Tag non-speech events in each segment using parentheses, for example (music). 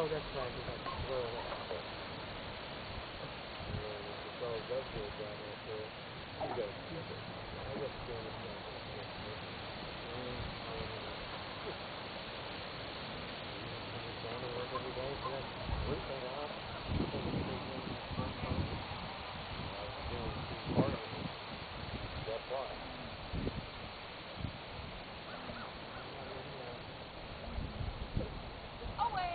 Oh, that's right. We got to blow it up. It's all dovetailed down there, so you gotta keep it. I got to stand it down Down to work every day for that roof that off. Taking it down that front part. I was doing part of it. That's why. Away!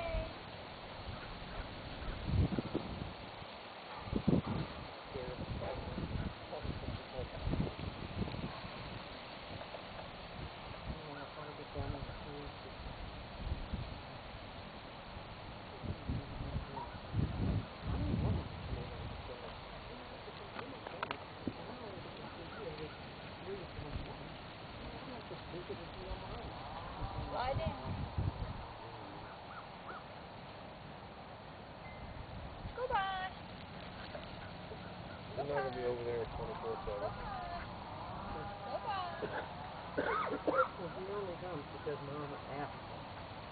Slide in. Goodbye. I'm not gonna be over there twenty-four seven. Goodbye. Well, he only comes because Mama asked him.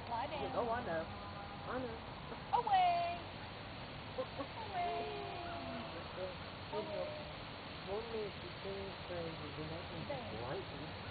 Slide in. Oh, I know. I know. Away. Away. (laughs) One minute she sings things and the next one she's There.